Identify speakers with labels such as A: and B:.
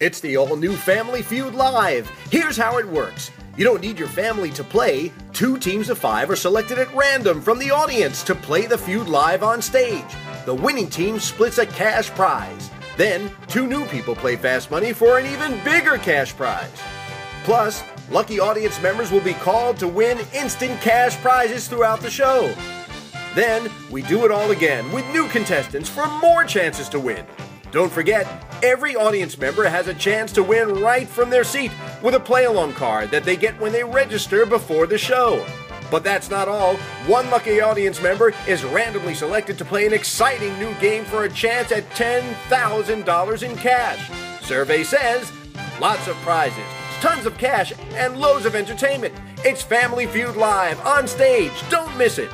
A: It's the all new Family Feud Live. Here's how it works you don't need your family to play. Two teams of five are selected at random from the audience to play the feud live on stage. The winning team splits a cash prize. Then, two new people play Fast Money for an even bigger cash prize. Plus, lucky audience members will be called to win instant cash prizes throughout the show. Then, we do it all again with new contestants for more chances to win. Don't forget, every audience member has a chance to win right from their seat with a play along card that they get when they register before the show. But that's not all. One lucky audience member is randomly selected to play an exciting new game for a chance at $10,000 in cash. Survey says lots of prizes, tons of cash, and loads of entertainment. It's Family Feud Live on stage. Don't miss it.